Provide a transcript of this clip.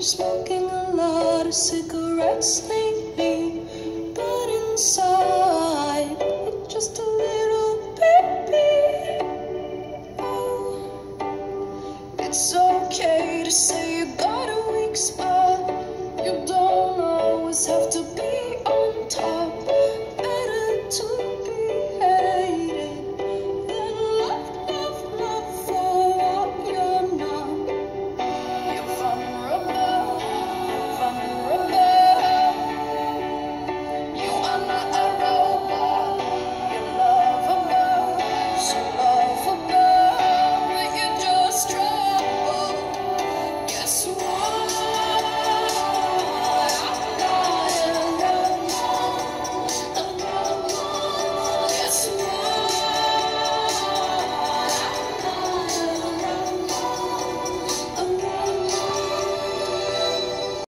Smoking a lot of cigarettes lately, but inside, it's just a little baby. Oh, it's okay to say you got a weak spot. You don't